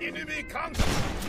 Enemy conquered!